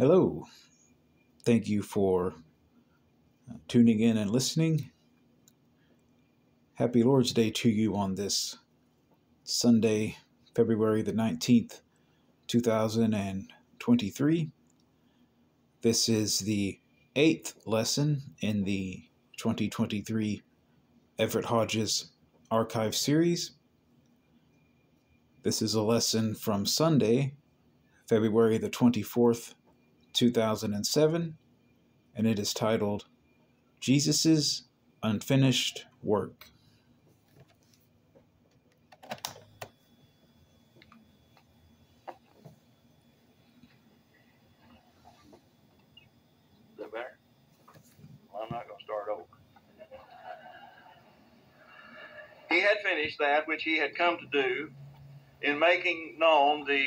Hello. Thank you for uh, tuning in and listening. Happy Lord's Day to you on this Sunday, February the 19th, 2023. This is the eighth lesson in the 2023 Everett Hodges Archive Series. This is a lesson from Sunday, February the 24th, 2007, and it is titled Jesus' Unfinished Work. He had finished that which he had come to do in making known the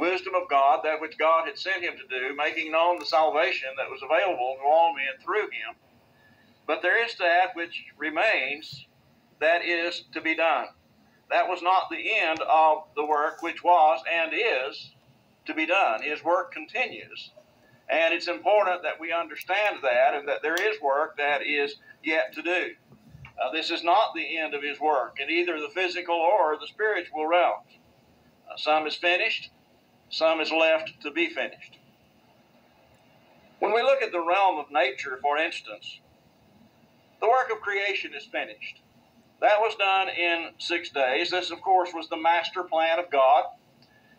wisdom of God, that which God had sent him to do, making known the salvation that was available to all men through him. But there is that which remains that is to be done. That was not the end of the work which was and is to be done. His work continues. And it's important that we understand that and that there is work that is yet to do. Uh, this is not the end of his work in either the physical or the spiritual realms. Uh, some is finished, some is left to be finished. When we look at the realm of nature, for instance, the work of creation is finished. That was done in six days. This, of course, was the master plan of God.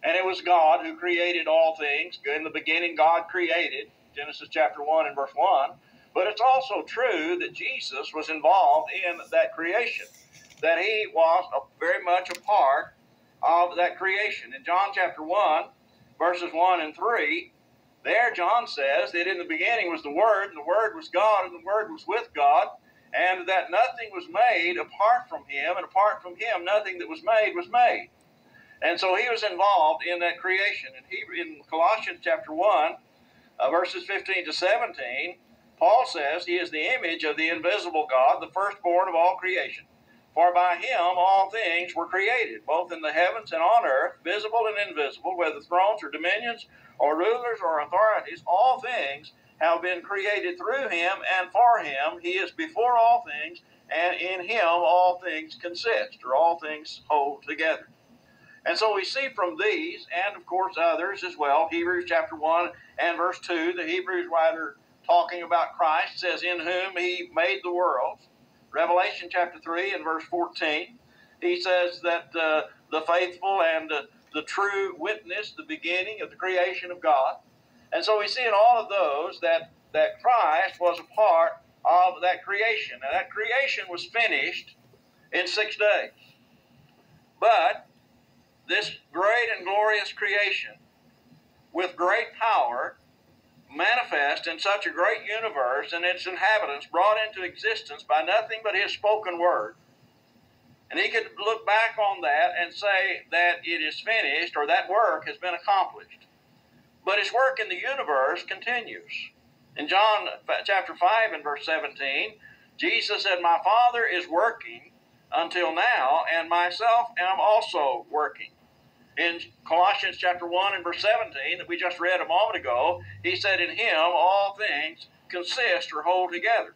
And it was God who created all things. In the beginning, God created, Genesis chapter 1 and verse 1. But it's also true that Jesus was involved in that creation, that he was a, very much a part of that creation. In John chapter 1, verses 1 and 3, there John says that in the beginning was the Word, and the Word was God, and the Word was with God, and that nothing was made apart from him, and apart from him, nothing that was made was made. And so he was involved in that creation. In, Hebrew, in Colossians chapter 1, uh, verses 15 to 17, Paul says he is the image of the invisible God, the firstborn of all creation. For by him all things were created, both in the heavens and on earth, visible and invisible, whether thrones or dominions or rulers or authorities, all things have been created through him and for him. He is before all things, and in him all things consist, or all things hold together. And so we see from these, and of course others as well, Hebrews chapter 1 and verse 2, the Hebrews writer talking about Christ says, In whom he made the world. Revelation chapter 3 and verse 14, he says that uh, the faithful and uh, the true witness, the beginning of the creation of God. And so we see in all of those that, that Christ was a part of that creation. And that creation was finished in six days. But this great and glorious creation, with great power, manifest in such a great universe and its inhabitants brought into existence by nothing but his spoken word. And he could look back on that and say that it is finished or that work has been accomplished. But his work in the universe continues. In John chapter 5 and verse 17, Jesus said, My Father is working until now, and myself am also working. In Colossians chapter 1 and verse 17 that we just read a moment ago, he said, In him all things consist or hold together.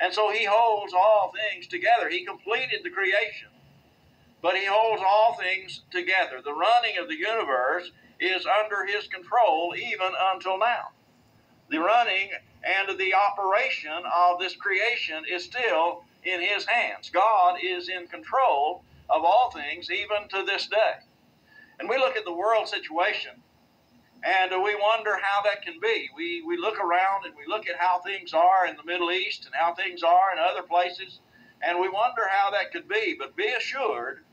And so he holds all things together. He completed the creation, but he holds all things together. The running of the universe is under his control even until now. The running and the operation of this creation is still in his hands. God is in control of all things even to this day. And we look at the world situation and we wonder how that can be. We, we look around and we look at how things are in the Middle East and how things are in other places, and we wonder how that could be. But be assured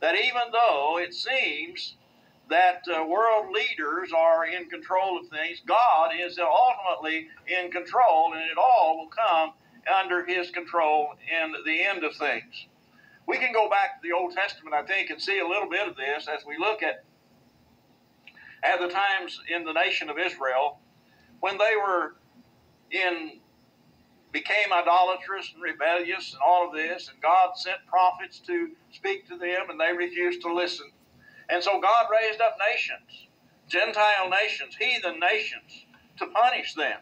that even though it seems that uh, world leaders are in control of things, God is ultimately in control, and it all will come under His control in the end of things. We can go back to the Old Testament, I think, and see a little bit of this as we look at at the times in the nation of Israel when they were in became idolatrous and rebellious and all of this, and God sent prophets to speak to them, and they refused to listen. And so God raised up nations Gentile nations, heathen nations, to punish them.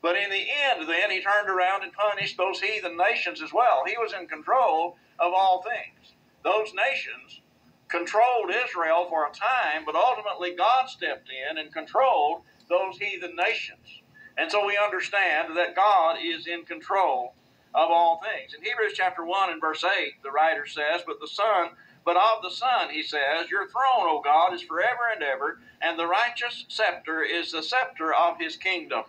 But in the end, then, he turned around and punished those heathen nations as well. He was in control of all things. Those nations controlled Israel for a time, but ultimately God stepped in and controlled those heathen nations. And so we understand that God is in control of all things. In Hebrews chapter 1 and verse 8, the writer says, But the Son, but of the Son, he says, Your throne, O God, is forever and ever, and the righteous scepter is the scepter of his kingdom.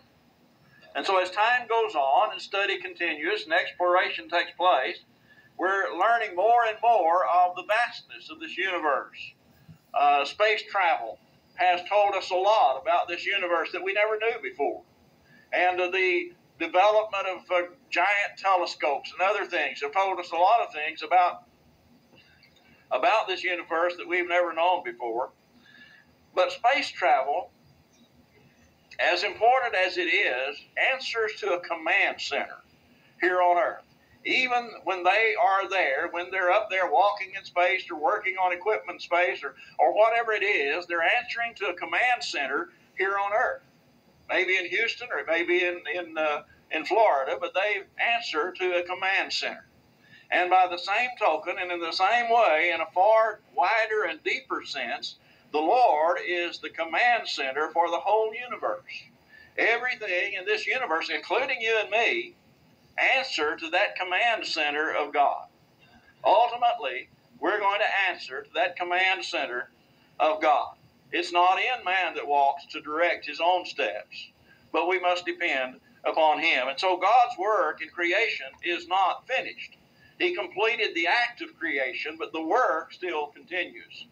And so as time goes on and study continues and exploration takes place, we're learning more and more of the vastness of this universe. Uh, space travel has told us a lot about this universe that we never knew before. And uh, the development of uh, giant telescopes and other things have told us a lot of things about about this universe that we've never known before. But space travel, as important as it is, answers to a command center here on Earth. Even when they are there, when they're up there walking in space or working on equipment space or, or whatever it is, they're answering to a command center here on Earth. Maybe in Houston or maybe in, in, uh, in Florida, but they answer to a command center. And by the same token, and in the same way, in a far wider and deeper sense, the Lord is the command center for the whole universe. Everything in this universe, including you and me, answer to that command center of God. Ultimately, we're going to answer to that command center of God. It's not in man that walks to direct his own steps, but we must depend upon him. And so God's work in creation is not finished. He completed the act of creation, but the work still continues.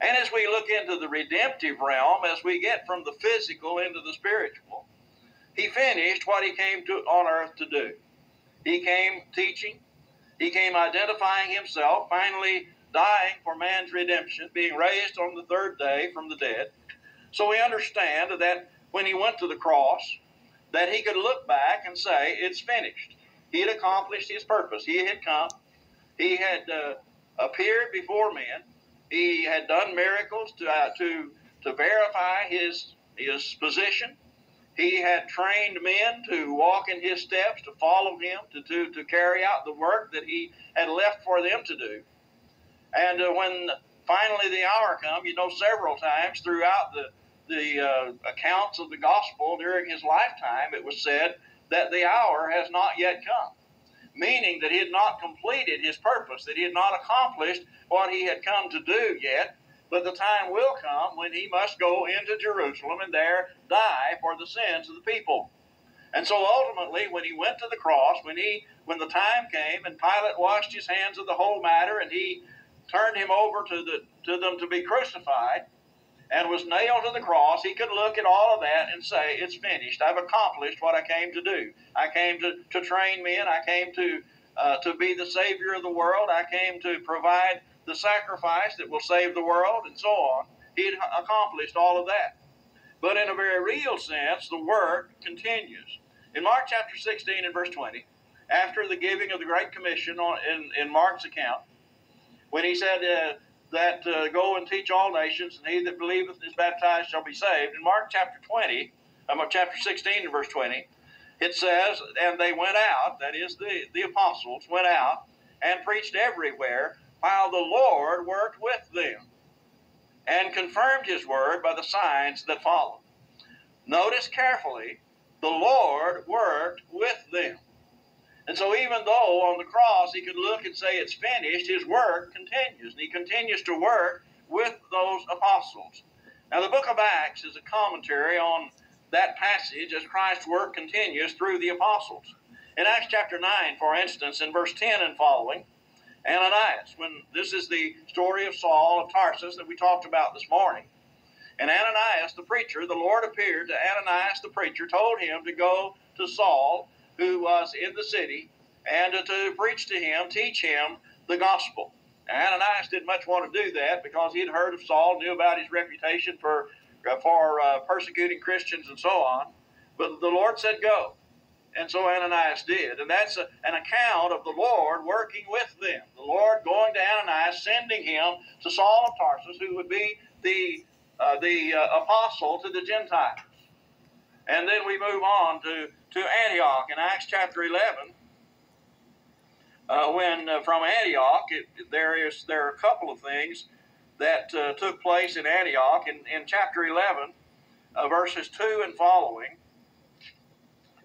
And as we look into the redemptive realm, as we get from the physical into the spiritual, he finished what he came to on earth to do. He came teaching, he came identifying himself, finally dying for man's redemption, being raised on the third day from the dead. So we understand that when he went to the cross, that he could look back and say, It's finished. He had accomplished his purpose. He had come. He had uh, appeared before men. He had done miracles to, uh, to, to verify his, his position. He had trained men to walk in his steps, to follow him, to, to, to carry out the work that he had left for them to do. And uh, when finally the hour come, you know, several times throughout the, the uh, accounts of the gospel during his lifetime, it was said that the hour has not yet come, meaning that he had not completed his purpose, that he had not accomplished what he had come to do yet. But the time will come when he must go into Jerusalem and there die for the sins of the people. And so ultimately, when he went to the cross, when he when the time came and Pilate washed his hands of the whole matter and he turned him over to the to them to be crucified, and was nailed to the cross, he could look at all of that and say, It's finished. I've accomplished what I came to do. I came to, to train men. I came to, uh, to be the Savior of the world. I came to provide the sacrifice that will save the world, and so on. He had accomplished all of that. But in a very real sense, the work continues. In Mark chapter 16 and verse 20, after the giving of the Great Commission on, in, in Mark's account, when he said, uh, that uh, go and teach all nations, and he that believeth and is baptized shall be saved. In Mark chapter 20, um, chapter 16 and verse 20, it says, And they went out, that is, the, the apostles went out and preached everywhere, while the Lord worked with them and confirmed his word by the signs that followed. Notice carefully, the Lord worked with them. And so, even though on the cross he could look and say it's finished, his work continues. And he continues to work with those apostles. Now, the book of Acts is a commentary on that passage as Christ's work continues through the apostles. In Acts chapter 9, for instance, in verse 10 and following, Ananias, when this is the story of Saul of Tarsus that we talked about this morning. And Ananias the preacher, the Lord appeared to Ananias the preacher, told him to go to Saul who was in the city and to preach to him, teach him the gospel. Ananias didn't much want to do that because he had heard of Saul, knew about his reputation for, for uh, persecuting Christians and so on. But the Lord said, Go. And so Ananias did. And that's a, an account of the Lord working with them. The Lord going to Ananias, sending him to Saul of Tarsus, who would be the uh, the uh, apostle to the Gentiles. And then we move on to, to Antioch in Acts chapter 11. Uh, when uh, from Antioch, it, there is there are a couple of things that uh, took place in Antioch in, in chapter 11, uh, verses 2 and following.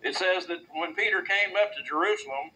It says that when Peter came up to Jerusalem,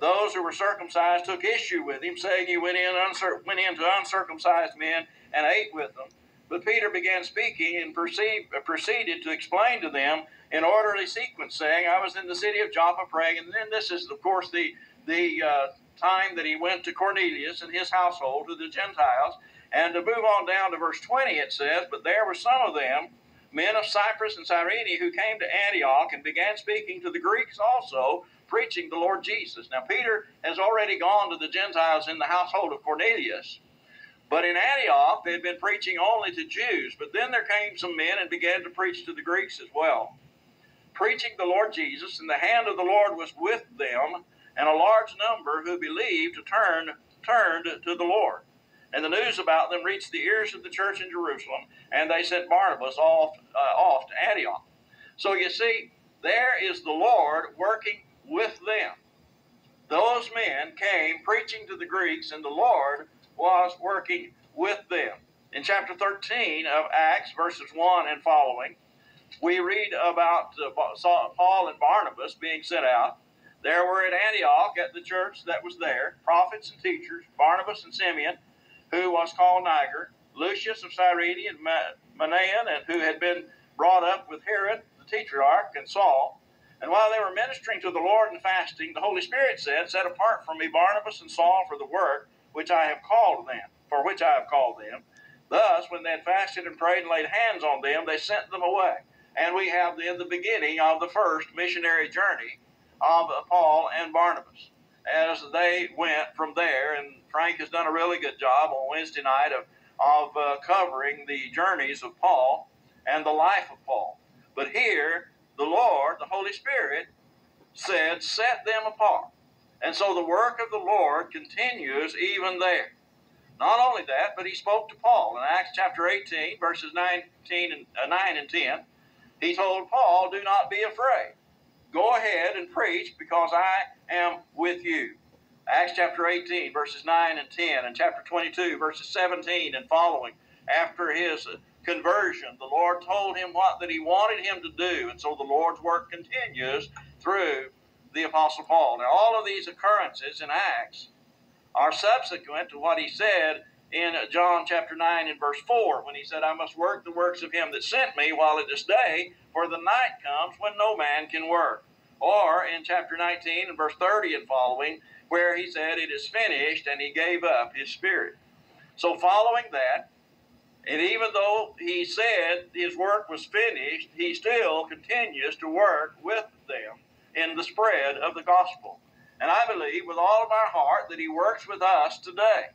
those who were circumcised took issue with him, saying he went in uncir- went into uncircumcised men and ate with them. But Peter began speaking and perceived, proceeded to explain to them in orderly sequence, saying, I was in the city of Joppa praying. And then this is, of course, the, the uh, time that he went to Cornelius and his household, to the Gentiles. And to move on down to verse 20, it says, But there were some of them, men of Cyprus and Cyrene, who came to Antioch and began speaking to the Greeks also, preaching the Lord Jesus. Now, Peter has already gone to the Gentiles in the household of Cornelius. But in Antioch, they had been preaching only to Jews. But then there came some men and began to preach to the Greeks as well, preaching the Lord Jesus. And the hand of the Lord was with them, and a large number who believed turned turned to the Lord. And the news about them reached the ears of the church in Jerusalem, and they sent Barnabas off uh, off to Antioch. So you see, there is the Lord working with them. Those men came preaching to the Greeks, and the Lord was working with them. In chapter 13 of Acts, verses 1 and following, we read about uh, Paul and Barnabas being sent out. There were at Antioch, at the church that was there, prophets and teachers, Barnabas and Simeon, who was called Niger, Lucius of Cyrene and Manaen, and who had been brought up with Herod the tetrarch and Saul. And while they were ministering to the Lord and fasting, the Holy Spirit said, Set apart for me Barnabas and Saul for the work which I have called them, for which I have called them. Thus, when they had fasted and prayed and laid hands on them, they sent them away. And we have then the beginning of the first missionary journey of Paul and Barnabas as they went from there. And Frank has done a really good job on Wednesday night of, of uh, covering the journeys of Paul and the life of Paul. But here, the Lord, the Holy Spirit, said, Set them apart. And so the work of the Lord continues even there. Not only that, but he spoke to Paul in Acts chapter 18, verses 19 and, uh, 9 and 10. He told Paul, Do not be afraid. Go ahead and preach because I am with you. Acts chapter 18, verses 9 and 10, and chapter 22, verses 17 and following. After his conversion, the Lord told him what that he wanted him to do, and so the Lord's work continues through the Apostle Paul. Now, all of these occurrences in Acts are subsequent to what he said in John chapter 9 and verse 4 when he said, I must work the works of him that sent me while it is day, for the night comes when no man can work. Or in chapter 19 and verse 30 and following, where he said, It is finished, and he gave up his spirit. So, following that, and even though he said his work was finished, he still continues to work with them in the spread of the gospel. And I believe with all of our heart that He works with us today,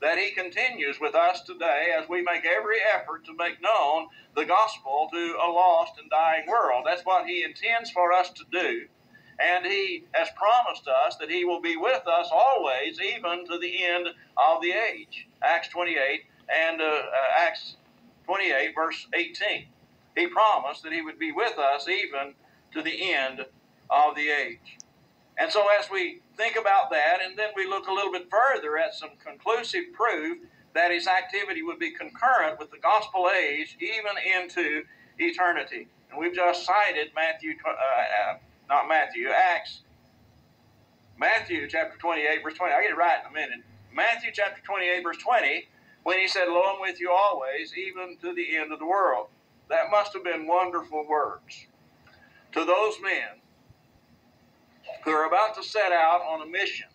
that He continues with us today as we make every effort to make known the gospel to a lost and dying world. That's what He intends for us to do. And He has promised us that He will be with us always, even to the end of the age. Acts 28 and uh, uh, Acts 28, verse 18. He promised that He would be with us even to the end of the age. And so, as we think about that, and then we look a little bit further at some conclusive proof that his activity would be concurrent with the gospel age even into eternity. And we've just cited Matthew, uh, uh, not Matthew, Acts, Matthew chapter 28, verse 20. I'll get it right in a minute. Matthew chapter 28, verse 20, when he said, Lo, I'm with you always, even to the end of the world. That must have been wonderful words to those men who are about to set out on a mission,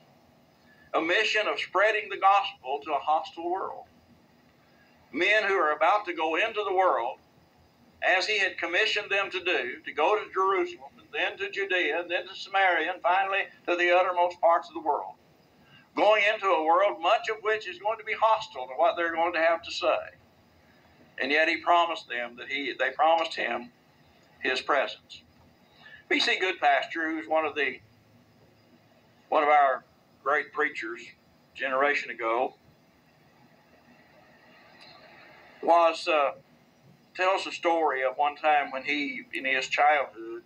a mission of spreading the gospel to a hostile world. Men who are about to go into the world as he had commissioned them to do, to go to Jerusalem, and then to Judea, and then to Samaria, and finally to the uttermost parts of the world. Going into a world much of which is going to be hostile to what they're going to have to say. And yet he promised them that he they promised him his presence. B.C. Goodpasture, who's one of the one of our great preachers, generation ago, was uh, tells the story of one time when he, in his childhood,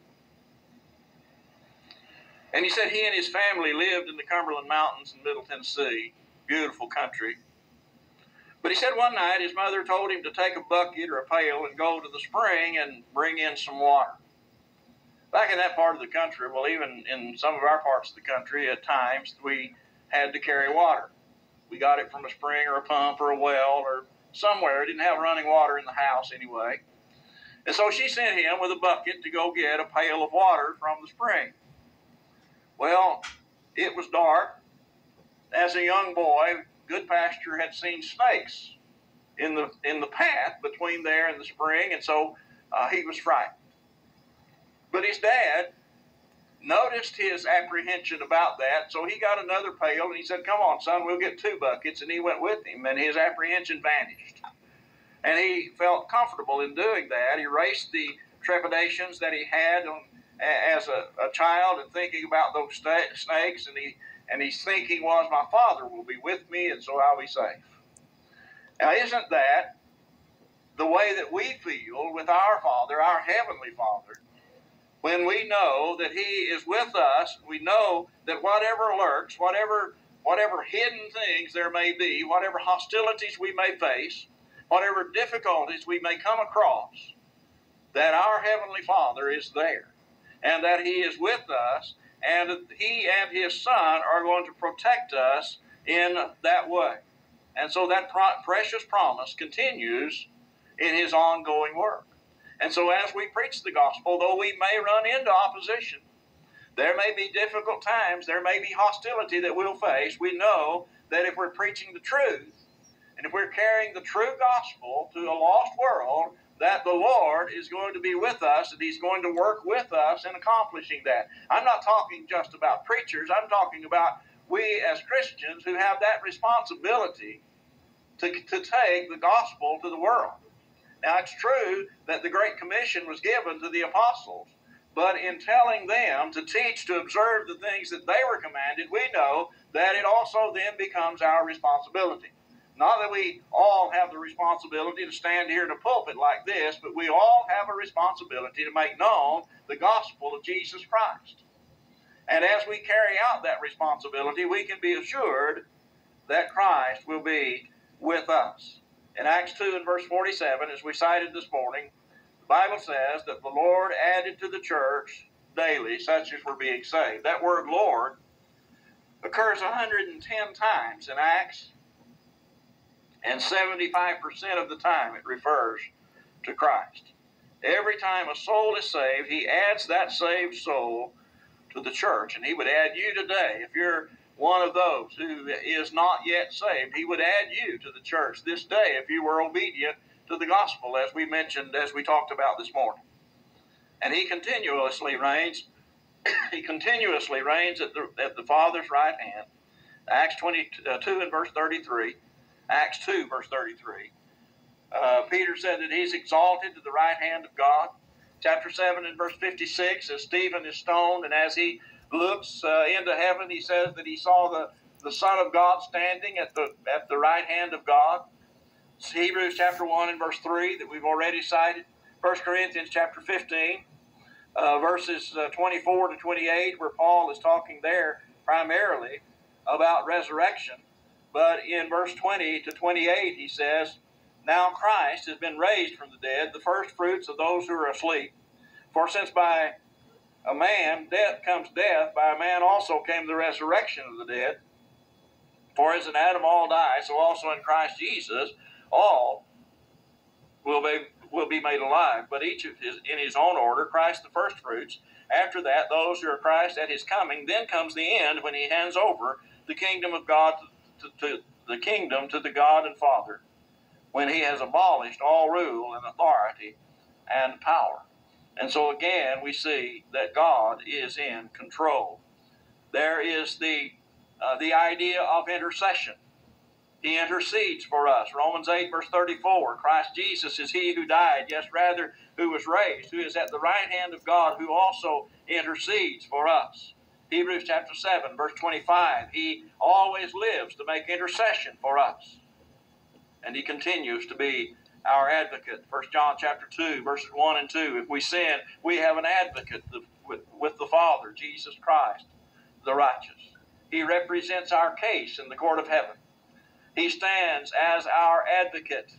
and he said he and his family lived in the Cumberland Mountains in Middle Tennessee, beautiful country. But he said one night his mother told him to take a bucket or a pail and go to the spring and bring in some water. Back in that part of the country, well, even in some of our parts of the country, at times we had to carry water. We got it from a spring or a pump or a well or somewhere. It didn't have running water in the house anyway. And so she sent him with a bucket to go get a pail of water from the spring. Well, it was dark. As a young boy, Goodpasture had seen snakes in the in the path between there and the spring, and so uh, he was frightened. But his dad noticed his apprehension about that, so he got another pail and he said, Come on, son, we'll get two buckets. And he went with him, and his apprehension vanished. And he felt comfortable in doing that. He erased the trepidations that he had on, as a, a, child and thinking about those sta- snakes, and, he, and his thinking was, My father will be with me, and so I'll be safe. Now, isn't that the way that we feel with our Father, our Heavenly Father? When we know that He is with us, we know that whatever lurks, whatever whatever hidden things there may be, whatever hostilities we may face, whatever difficulties we may come across, that our Heavenly Father is there, and that He is with us, and He and His Son are going to protect us in that way. And so that pro- precious promise continues in His ongoing work. And so, as we preach the gospel, though we may run into opposition, there may be difficult times, there may be hostility that we'll face. We know that if we're preaching the truth, and if we're carrying the true gospel to a lost world, that the Lord is going to be with us and He's going to work with us in accomplishing that. I'm not talking just about preachers, I'm talking about we as Christians who have that responsibility to, to take the gospel to the world. Now, it's true that the Great Commission was given to the apostles, but in telling them to teach, to observe the things that they were commanded, we know that it also then becomes our responsibility. Not that we all have the responsibility to stand here in a pulpit like this, but we all have a responsibility to make known the gospel of Jesus Christ. And as we carry out that responsibility, we can be assured that Christ will be with us. In Acts 2 and verse 47, as we cited this morning, the Bible says that the Lord added to the church daily such as were being saved. That word Lord occurs 110 times in Acts, and 75% of the time it refers to Christ. Every time a soul is saved, he adds that saved soul to the church. And he would add you today. If you're one of those who is not yet saved, he would add you to the church this day if you were obedient to the gospel, as we mentioned, as we talked about this morning. And he continuously reigns. he continuously reigns at the, at the Father's right hand. Acts 22 uh, and verse 33. Acts 2, verse 33. Uh, Peter said that he's exalted to the right hand of God. Chapter 7 and verse 56, as Stephen is stoned, and as he looks uh, into heaven, he says that he saw the, the Son of God standing at the, at the right hand of God. It's Hebrews chapter 1 and verse 3 that we've already cited. 1 Corinthians chapter 15, uh, verses uh, 24 to 28, where Paul is talking there primarily about resurrection. But in verse 20 to 28, he says, Now Christ has been raised from the dead, the first fruits of those who are asleep. For since by a man, death comes death, by a man also came the resurrection of the dead. For as in Adam all die, so also in Christ Jesus all will be will be made alive, but each of his in his own order, Christ the first fruits. After that, those who are Christ at his coming, then comes the end when he hands over the kingdom of God to, to, to the kingdom to the God and Father, when he has abolished all rule and authority and power. And so again, we see that God is in control. There is the, uh, the idea of intercession. He intercedes for us. Romans 8, verse 34 Christ Jesus is he who died, yes, rather, who was raised, who is at the right hand of God, who also intercedes for us. Hebrews chapter 7, verse 25 He always lives to make intercession for us. And he continues to be our advocate. 1 John chapter 2, verses 1 and 2. If we sin, we have an advocate with, with the Father, Jesus Christ, the righteous. He represents our case in the court of heaven. He stands as our advocate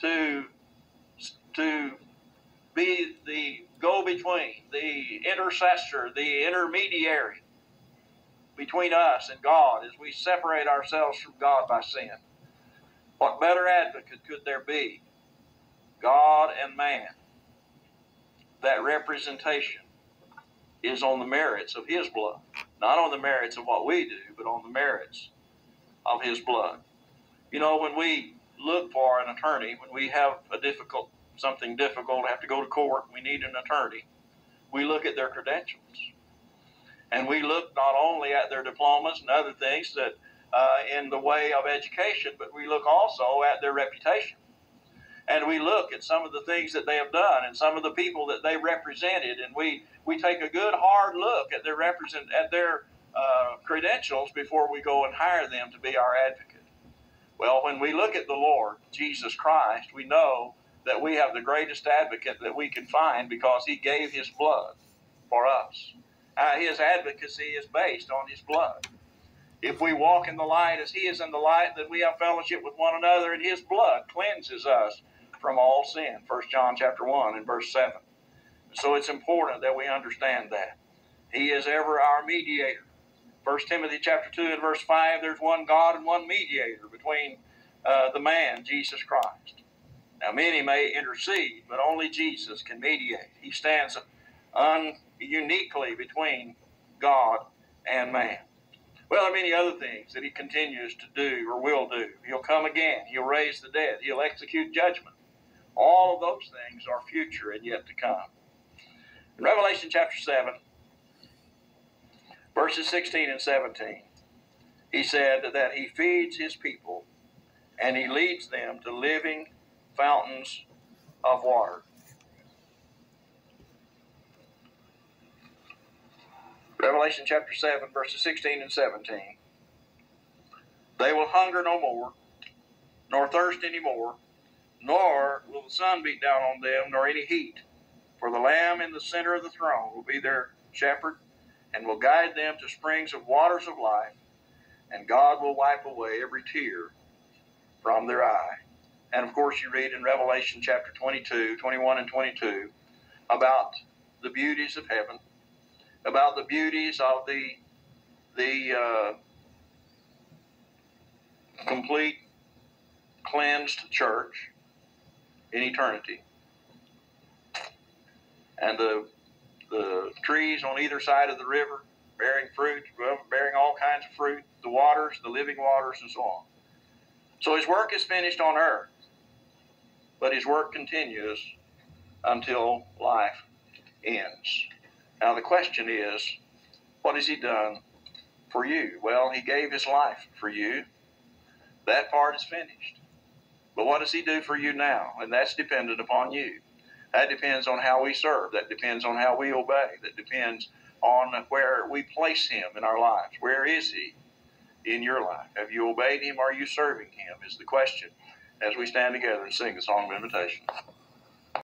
to, to be the go between, the intercessor, the intermediary between us and God as we separate ourselves from God by sin. What better advocate could there be? God and man. That representation is on the merits of His blood, not on the merits of what we do, but on the merits of His blood. You know, when we look for an attorney, when we have a difficult, something difficult, have to go to court, we need an attorney, we look at their credentials. And we look not only at their diplomas and other things that uh, in the way of education, but we look also at their reputation. And we look at some of the things that they have done and some of the people that they represented, and we, we take a good hard look at their represent at their uh, credentials before we go and hire them to be our advocate. Well, when we look at the Lord Jesus Christ, we know that we have the greatest advocate that we can find because He gave His blood for us. Uh, his advocacy is based on His blood. If we walk in the light as He is in the light, then we have fellowship with one another, and His blood cleanses us from all sin. 1 John chapter 1 and verse 7. So it's important that we understand that. He is ever our mediator. 1 Timothy chapter 2 and verse 5, there's one God and one mediator between uh, the man, Jesus Christ. Now, many may intercede, but only Jesus can mediate. He stands un- uniquely between God and man. Well, there are many other things that he continues to do or will do. He'll come again. He'll raise the dead. He'll execute judgment. All of those things are future and yet to come. In Revelation chapter 7, verses 16 and 17, he said that he feeds his people and he leads them to living fountains of water. Revelation chapter 7, verses 16 and 17. They will hunger no more, nor thirst any more, nor will the sun beat down on them, nor any heat. For the Lamb in the center of the throne will be their shepherd, and will guide them to springs of waters of life, and God will wipe away every tear from their eye. And of course, you read in Revelation chapter 22, 21, and 22 about the beauties of heaven about the beauties of the the uh, complete cleansed church in eternity, and the the trees on either side of the river bearing fruit, bearing all kinds of fruit, the waters, the living waters, and so on. So his work is finished on earth, but his work continues until life ends. Now, the question is, what has He done for you? Well, He gave His life for you. That part is finished. But what does He do for you now? And that's dependent upon you. That depends on how we serve. That depends on how we obey. That depends on where we place Him in our lives. Where is He in your life? Have you obeyed Him? Are you serving Him? Is the question as we stand together and sing the song of invitation.